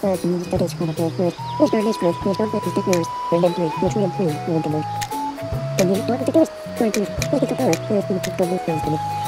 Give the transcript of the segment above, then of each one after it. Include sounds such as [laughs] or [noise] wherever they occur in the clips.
third in the days for the third word. Which door is good, which door is the yours. Bring them three, which room three, room the moon. The music door is the doors. Going to, make it a door, where it's been a good door, where it's been a good door.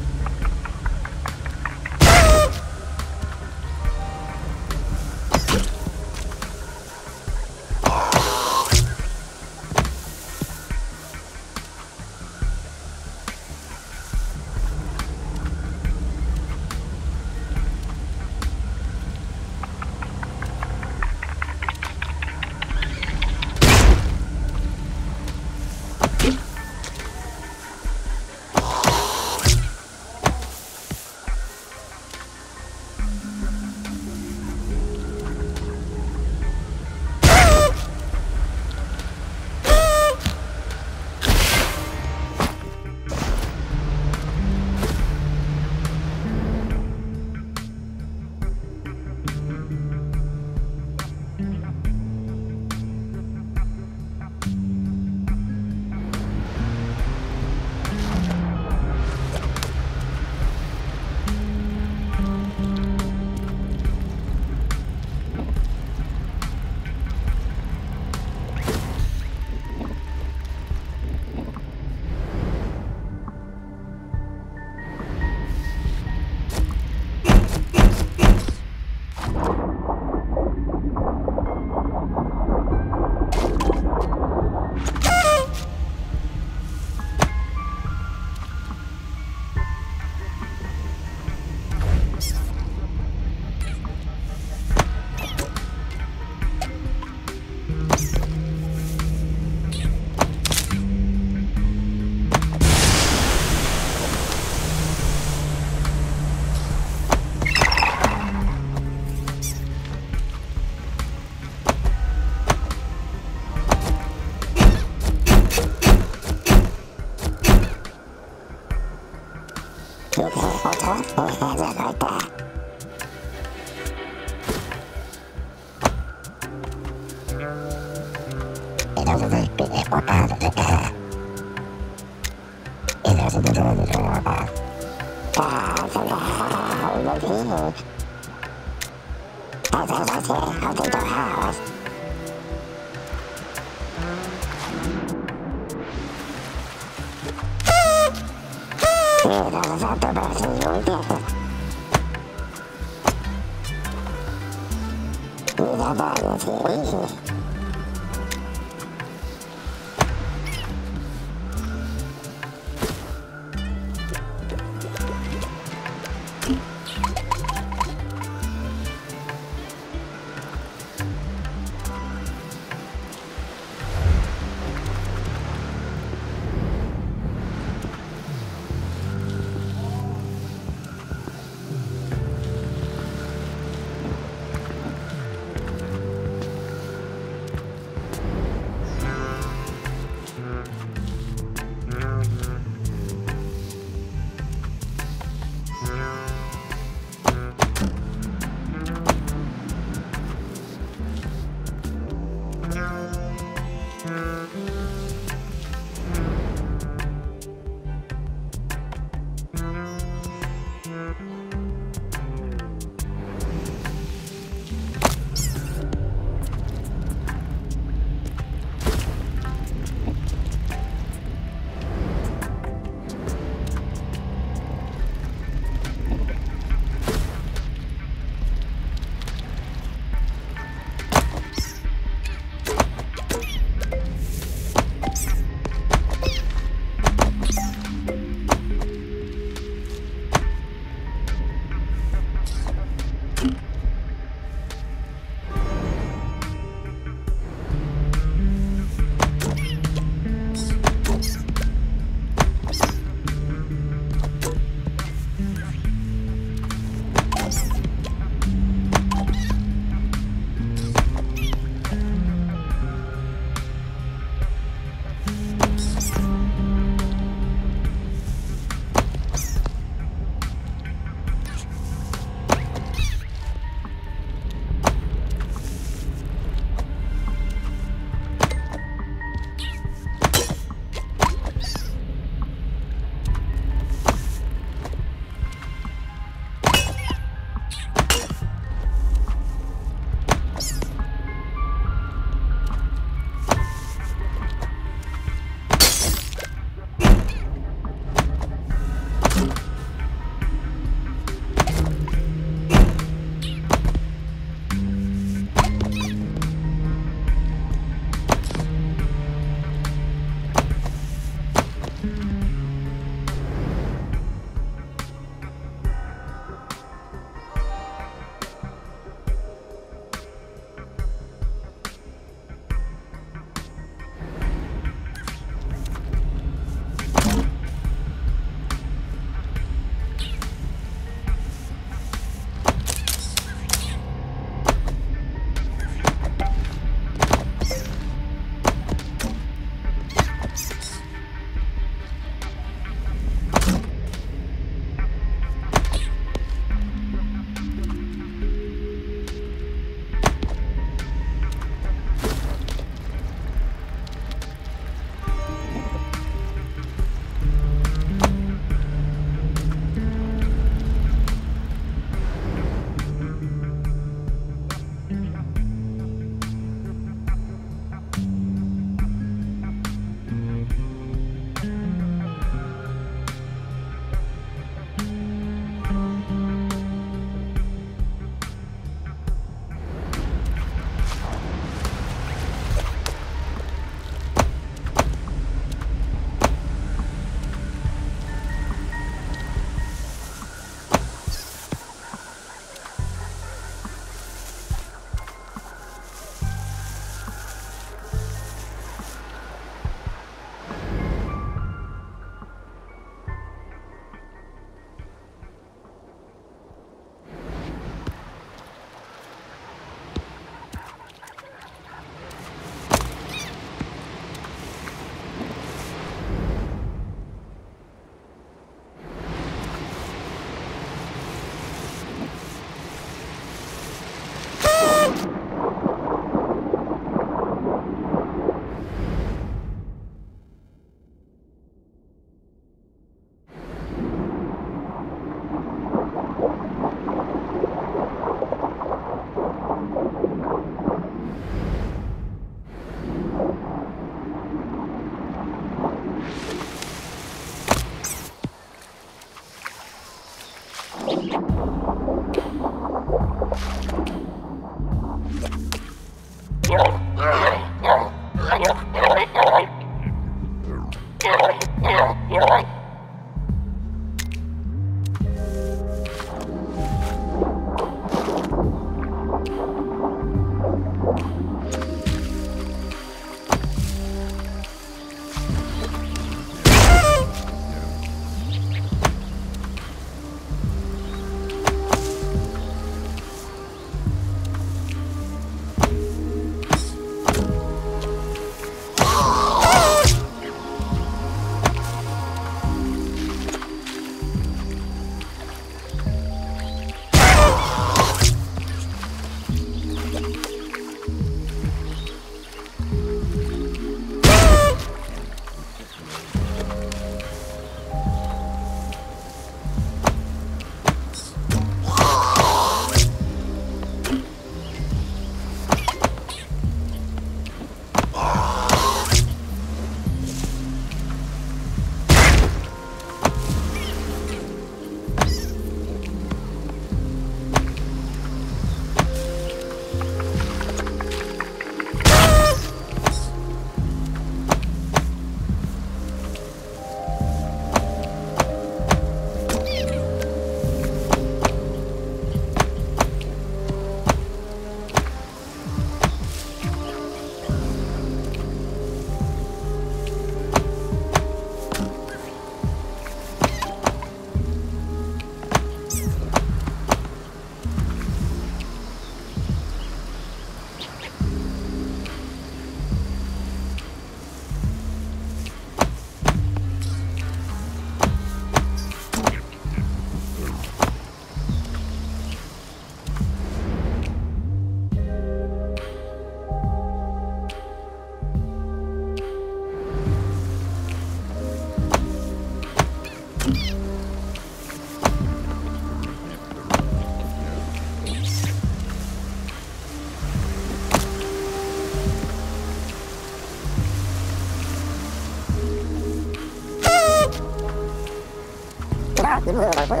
Đến rồi, phải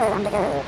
Thank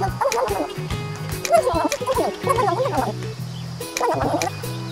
何 [laughs]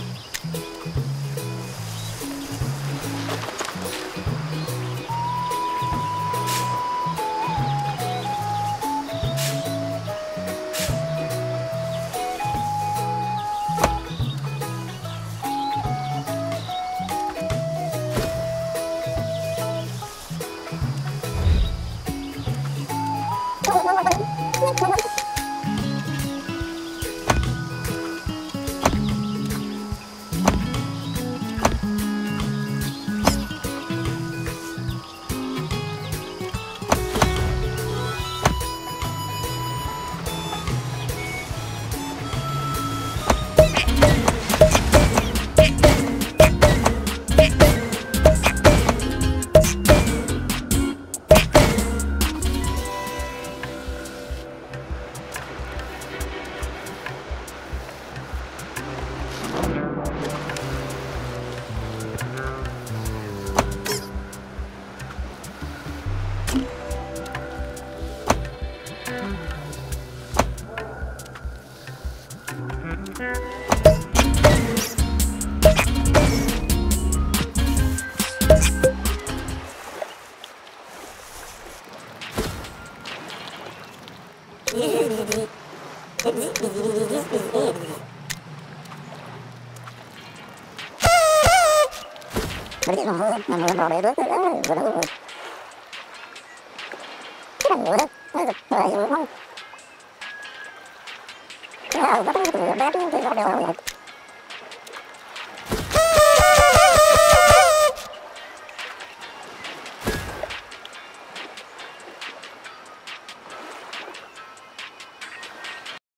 Oh, my God.